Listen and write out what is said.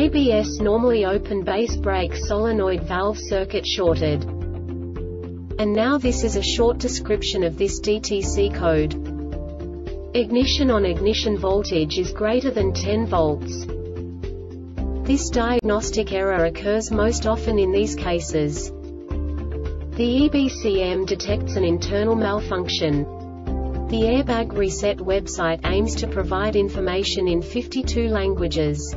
ABS normally open base brake solenoid valve circuit shorted. And now this is a short description of this DTC code. Ignition on ignition voltage is greater than 10 volts. This diagnostic error occurs most often in these cases. The EBCM detects an internal malfunction. The Airbag Reset website aims to provide information in 52 languages.